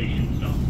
station stop.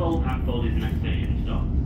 Into Hackfold. Hackfold is the next stop.